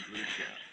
down for the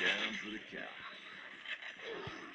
Down for the count.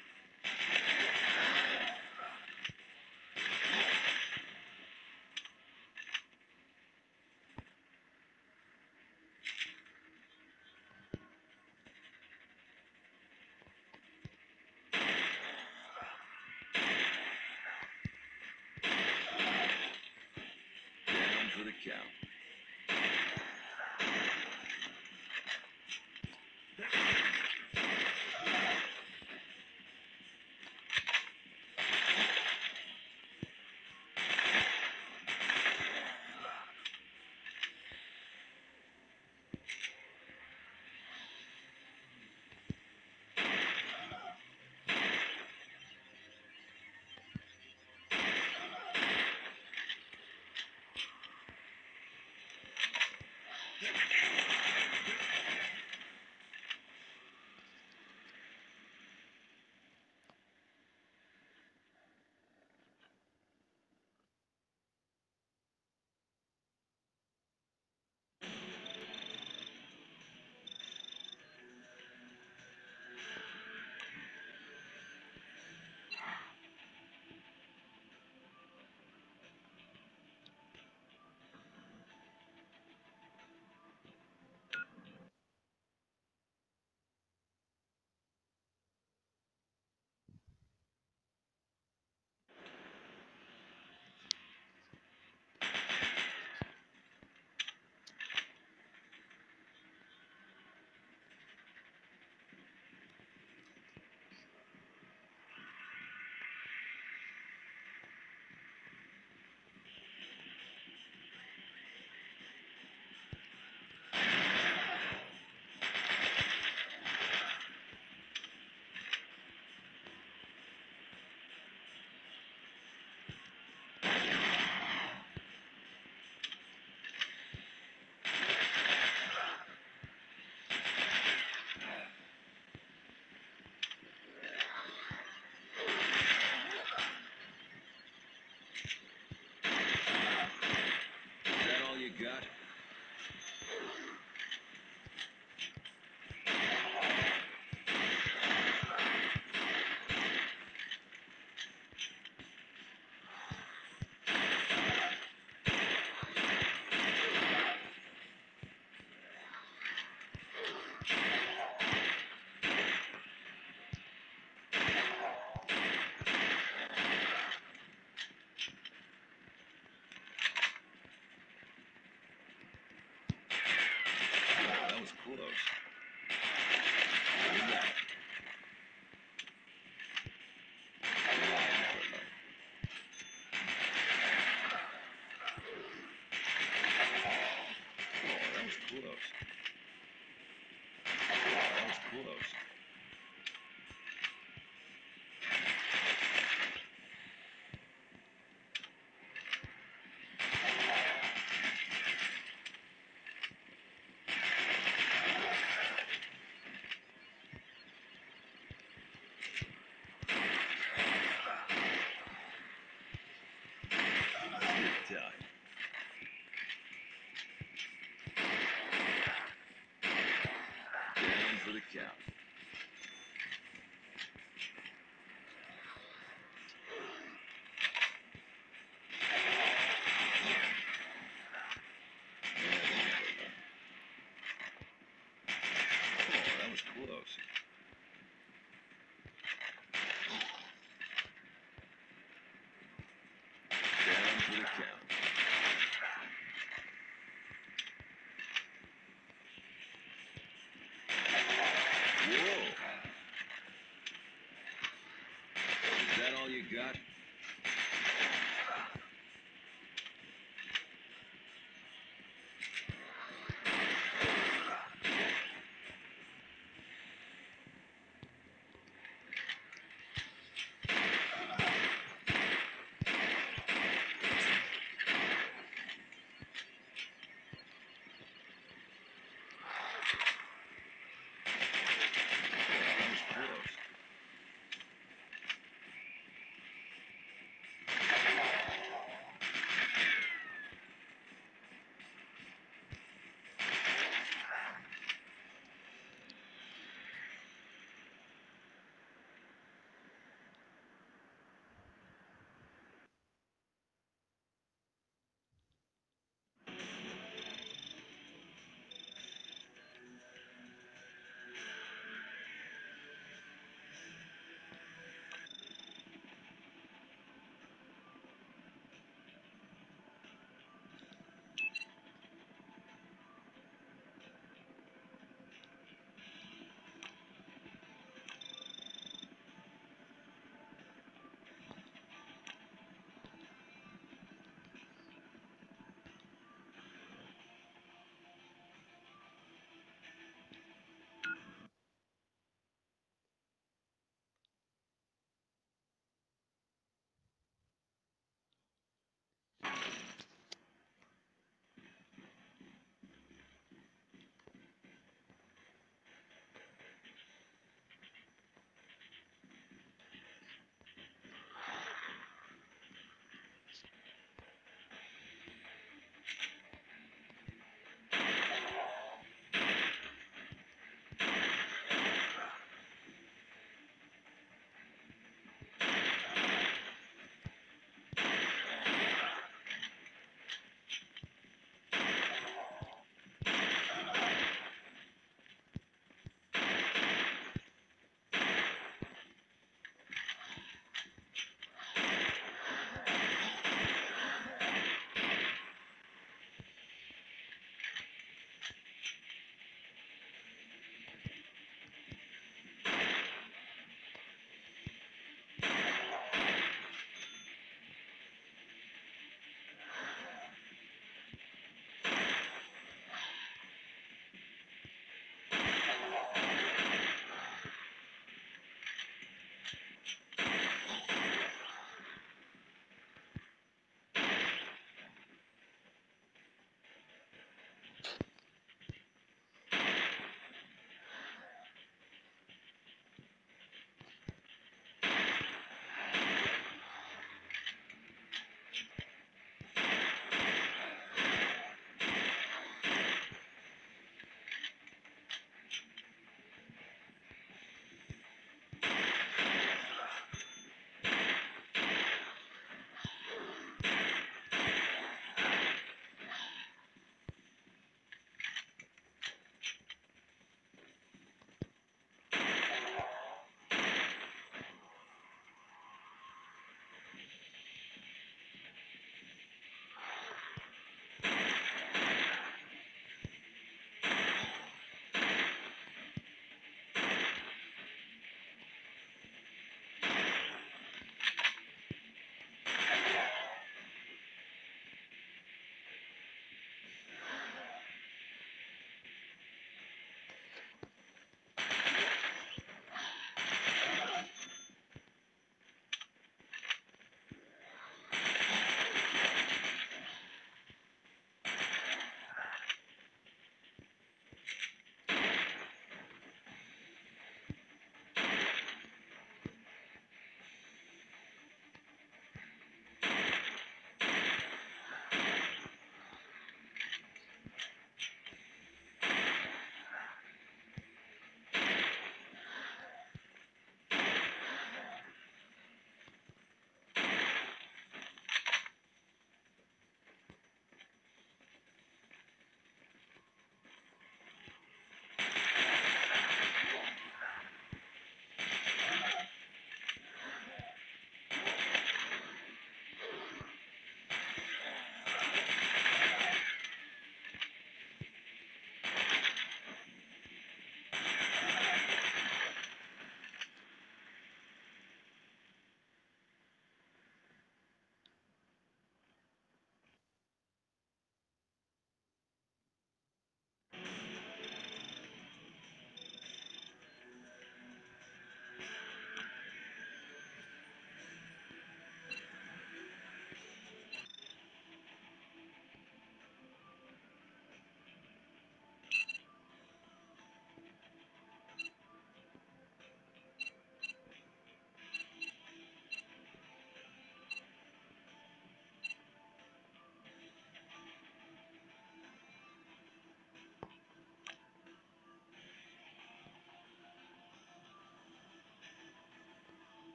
Who?